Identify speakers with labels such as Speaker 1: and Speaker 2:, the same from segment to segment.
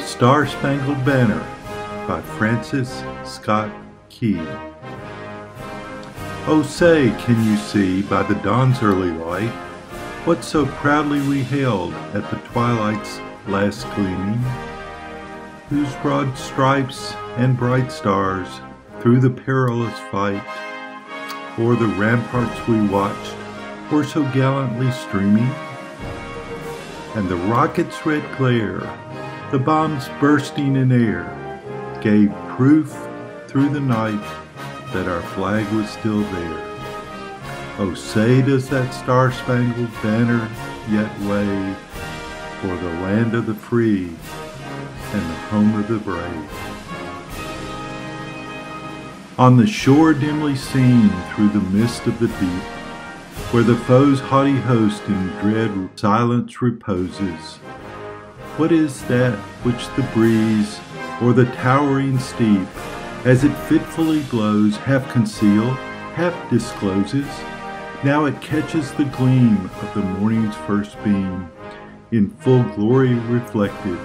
Speaker 1: Star Spangled Banner by Francis Scott Key. Oh, say, can you see by the dawn's early light what so proudly we hailed at the twilight's last gleaming? Whose broad stripes and bright stars through the perilous fight o'er the ramparts we watched were so gallantly streaming? And the rocket's red glare the bombs bursting in air gave proof through the night that our flag was still there. Oh, say does that star-spangled banner yet wave for the land of the free and the home of the brave. On the shore dimly seen through the mist of the deep, where the foe's haughty host in dread silence reposes, what is that which the breeze or the towering steep, as it fitfully blows, half conceal, half discloses? Now it catches the gleam of the morning's first beam, in full glory reflected,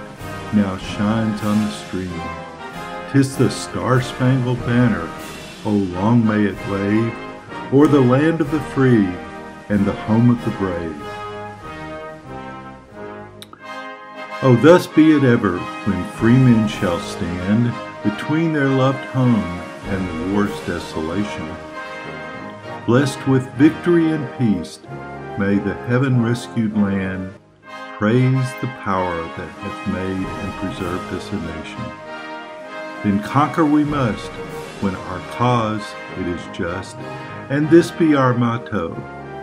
Speaker 1: now shines on the stream. Tis the star-spangled banner, oh long may it wave, o'er the land of the free and the home of the brave. Oh, thus be it ever when free men shall stand between their loved home and the war's desolation. Blessed with victory and peace, may the heaven rescued land praise the power that hath made and preserved us a nation. Then conquer we must when our cause it is just, and this be our motto,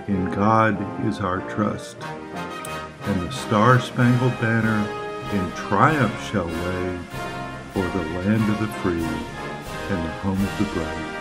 Speaker 1: in God is our trust and the star-spangled banner in triumph shall wave for the land of the free and the home of the brave.